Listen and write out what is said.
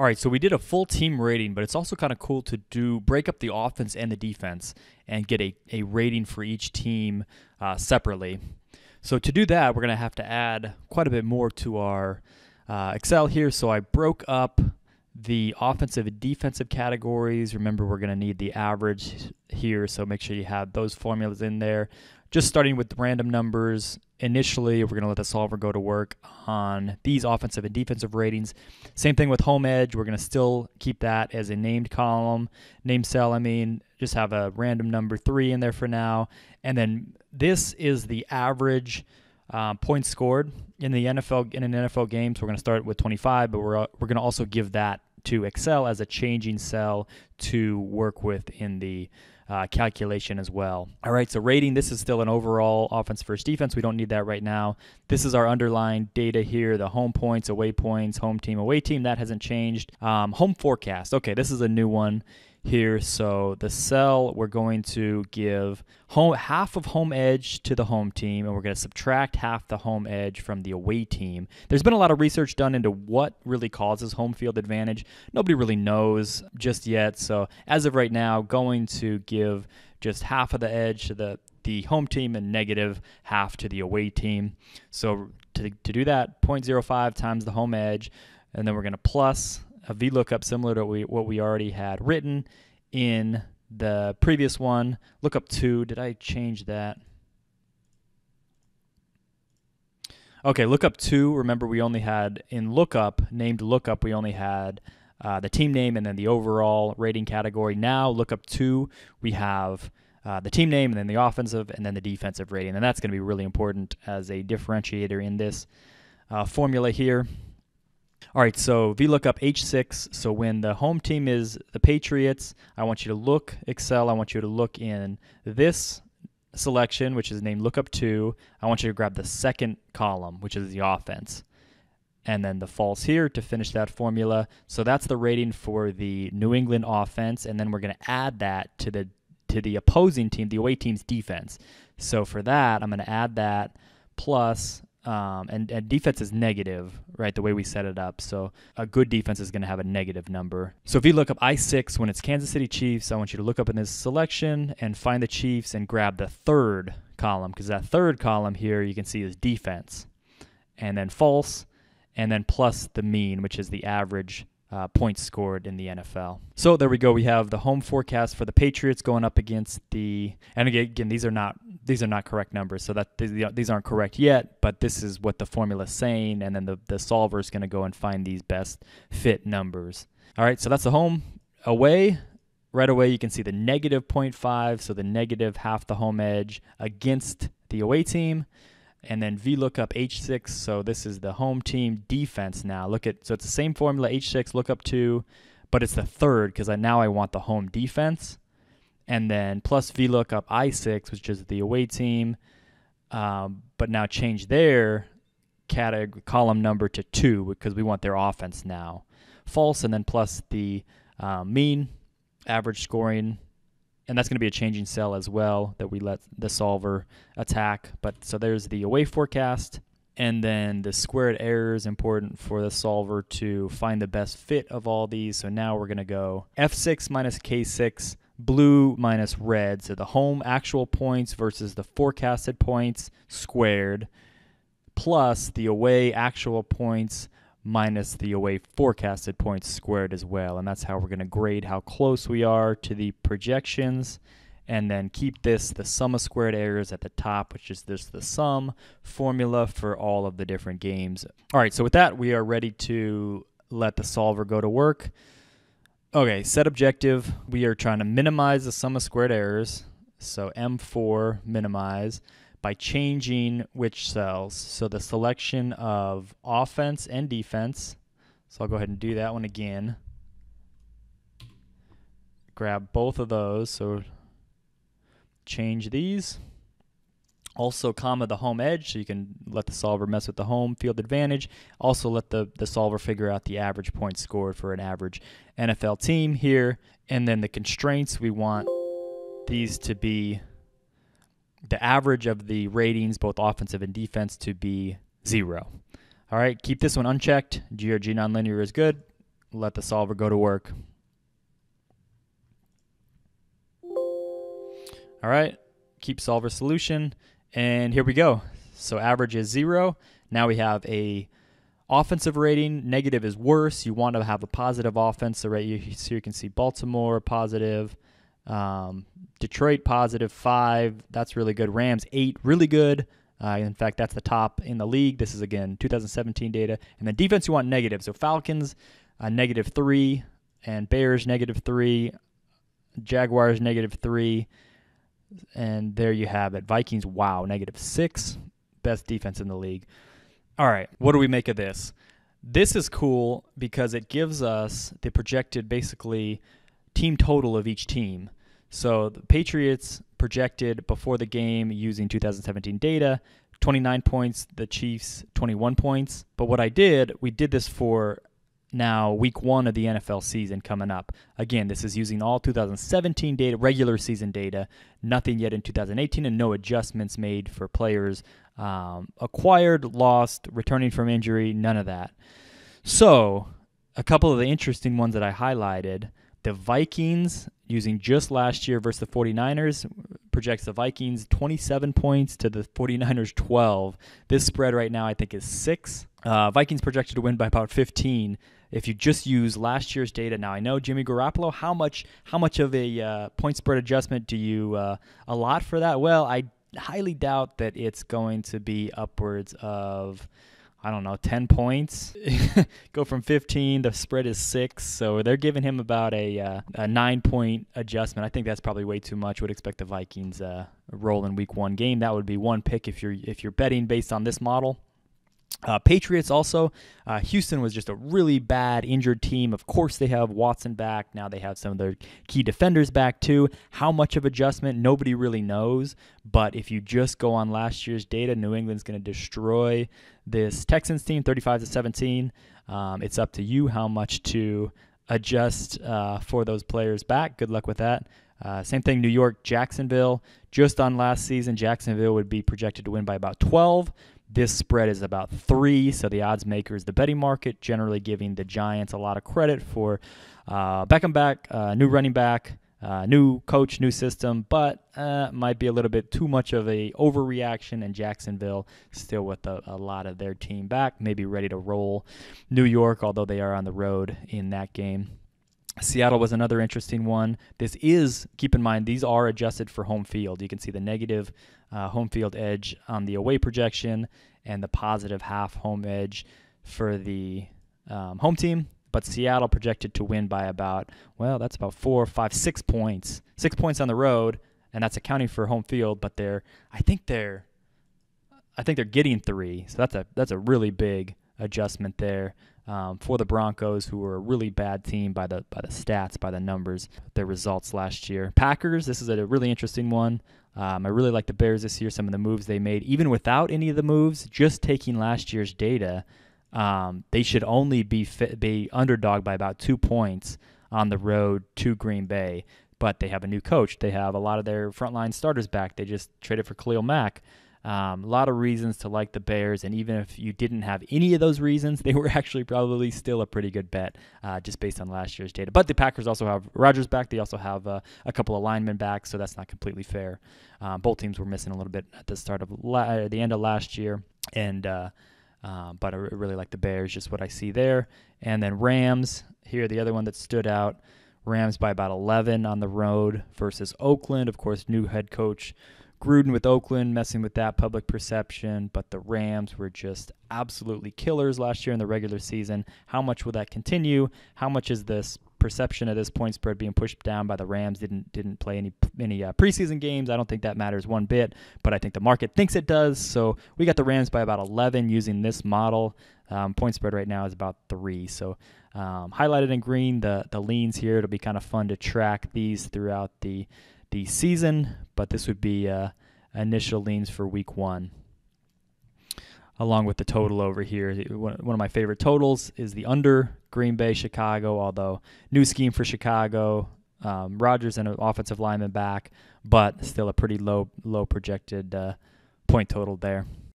All right, so we did a full team rating, but it's also kind of cool to do break up the offense and the defense and get a, a rating for each team uh, separately. So to do that, we're going to have to add quite a bit more to our uh, Excel here. So I broke up the offensive and defensive categories. Remember, we're going to need the average here, so make sure you have those formulas in there. Just starting with random numbers, initially we're going to let the solver go to work on these offensive and defensive ratings. Same thing with home edge. We're going to still keep that as a named column, name cell, I mean, just have a random number three in there for now. And then this is the average um, points scored in the NFL in an NFL game. So we're going to start with 25, but we're we're going to also give that to Excel as a changing cell to work with in the uh, calculation as well. All right, so rating, this is still an overall offense versus defense. We don't need that right now. This is our underlying data here the home points, away points, home team, away team. That hasn't changed. Um, home forecast. Okay, this is a new one here. So the cell we're going to give home half of home edge to the home team, and we're going to subtract half the home edge from the away team. There's been a lot of research done into what really causes home field advantage. Nobody really knows just yet. So as of right now, going to give just half of the edge to the the home team and negative half to the away team. So to, to do that, 0.05 times the home edge, and then we're going to plus a VLOOKUP similar to what we, what we already had written in the previous one. Lookup 2, did I change that? Okay, lookup 2, remember we only had in lookup, named lookup, we only had uh, the team name and then the overall rating category. Now, lookup 2, we have uh, the team name and then the offensive and then the defensive rating. And that's going to be really important as a differentiator in this uh, formula here. All right, so VLOOKUP H6. So when the home team is the Patriots, I want you to look Excel. I want you to look in this selection, which is named Lookup 2. I want you to grab the second column, which is the offense. And then the false here to finish that formula. So that's the rating for the New England offense. And then we're going to add that to the to the opposing team, the away team's defense. So for that, I'm going to add that plus um, and, and defense is negative, right? The way we set it up. So a good defense is going to have a negative number. So if you look up I6 when it's Kansas City Chiefs, I want you to look up in this selection and find the Chiefs and grab the third column because that third column here you can see is defense. And then false, and then plus the mean, which is the average uh, points scored in the NFL. So there we go. We have the home forecast for the Patriots going up against the. And again, these are not these are not correct numbers, so that these aren't correct yet. But this is what the formula is saying, and then the the solver is going to go and find these best fit numbers. All right, so that's the home. Away, right away you can see the negative 0.5, so the negative half the home edge against the away team and then VLOOKUP H6. So this is the home team defense now. Look at so it's the same formula H6 lookup two, but it's the third because I now I want the home defense, and then plus VLOOKUP I6, which is the away team, um, but now change their category column number to two because we want their offense now. False, and then plus the uh, mean average scoring and that's going to be a changing cell as well that we let the solver attack. But so there's the away forecast, and then the squared error is important for the solver to find the best fit of all these. So now we're going to go F6 minus K6, blue minus red. So the home actual points versus the forecasted points squared, plus the away actual points minus the away forecasted points squared as well. And that's how we're going to grade how close we are to the projections. And then keep this, the sum of squared errors at the top, which is just the sum formula for all of the different games. All right, so with that, we are ready to let the solver go to work. Okay, set objective. We are trying to minimize the sum of squared errors. So M4 minimize by changing which cells. So the selection of offense and defense. So I'll go ahead and do that one again. Grab both of those. So change these. Also, comma the home edge, so you can let the solver mess with the home field advantage. Also, let the, the solver figure out the average points scored for an average NFL team here. And then the constraints, we want these to be the average of the ratings, both offensive and defense, to be zero. All right, keep this one unchecked. GRG nonlinear is good. let the solver go to work. All right, keep solver solution, and here we go. So average is zero. Now we have a offensive rating. Negative is worse. You want to have a positive offense. So right here you can see Baltimore positive, um, Detroit positive five. That's really good. Rams eight, really good. Uh, in fact, that's the top in the league. This is again 2017 data. And then defense, you want negative. So Falcons uh, negative three, and Bears negative three, Jaguars negative three, and there you have it. Vikings, wow, negative six, best defense in the league. All right, what do we make of this? This is cool because it gives us the projected basically team total of each team. So the Patriots projected before the game using 2017 data 29 points, the Chiefs 21 points. But what I did, we did this for now week one of the NFL season coming up. Again, this is using all 2017 data, regular season data, nothing yet in 2018, and no adjustments made for players um, acquired, lost, returning from injury, none of that. So, a couple of the interesting ones that I highlighted the Vikings, using just last year versus the 49ers, projects the Vikings 27 points to the 49ers 12. This spread right now, I think, is six. Uh, Vikings projected to win by about 15 if you just use last year's data. Now I know Jimmy Garoppolo. How much how much of a uh, point spread adjustment do you uh, allot for that? Well, I highly doubt that it's going to be upwards of. I don't know, 10 points. Go from 15, the spread is six. So they're giving him about a, uh, a nine point adjustment. I think that's probably way too much. Would expect the Vikings uh, roll in week one game. That would be one pick if you're if you're betting based on this model. Uh, Patriots also. Uh, Houston was just a really bad injured team. Of course, they have Watson back. Now they have some of their key defenders back too. How much of adjustment? Nobody really knows. But if you just go on last year's data, New England's going to destroy this Texans team 35 to 17. Um, it's up to you how much to adjust uh, for those players back. Good luck with that. Uh, same thing, New York, Jacksonville. Just on last season, Jacksonville would be projected to win by about 12. This spread is about three, so the odds makers, the betting market, generally giving the Giants a lot of credit for uh, Beckham back, uh, new running back, uh, new coach, new system, but uh, might be a little bit too much of a overreaction. And Jacksonville still with a, a, lot of their team back, maybe ready to roll. New York, although they are on the road in that game. Seattle was another interesting one. This is, keep in mind, these are adjusted for home field. You can see the negative uh, home field edge on the away projection and the positive half home edge for the um, home team. But Seattle projected to win by about, well, that's about four, five, six points. Six points on the road, and that's accounting for home field. But they're, I think they're, I think they're getting three. So that's a that's a really big adjustment there um, for the Broncos, who were a really bad team by the by the stats, by the numbers, their results last year. Packers, this is a really interesting one. Um, I really like the Bears this year. Some of the moves they made, even without any of the moves, just taking last year's data, um, they should only be be underdog by about two points on the road to Green Bay. But they have a new coach. They have a lot of their frontline starters back. They just traded for Khalil Mack. Um, a lot of reasons to like the Bears, and even if you didn't have any of those reasons, they were actually probably still a pretty good bet uh, just based on last year's data. But the Packers also have Rodgers back. They also have uh, a couple of linemen back, so that's not completely fair. Uh, both teams were missing a little bit at the start of la- the end of last year, and uh, uh, but I really like the Bears, just what I see there. And then Rams here, the other one that stood out. Rams by about 11 on the road versus Oakland. Of course, new head coach Gruden with Oakland messing with that public perception, but the Rams were just absolutely killers last year in the regular season. How much will that continue? How much is this perception of this point spread being pushed down by the Rams? Didn't didn't play any any uh, preseason games. I don't think that matters one bit, but I think the market thinks it does. So we got the Rams by about 11 using this model. Um, point spread right now is about three. So um, highlighted in green the the leans here. It'll be kind of fun to track these throughout the the season, but this would be uh, initial leans for week one. Along with the total over here. One of my favorite totals is the under Green Bay, Chicago, although new scheme for Chicago. Um, Rodgers and an offensive lineman back, but still a pretty low low projected uh, point total there.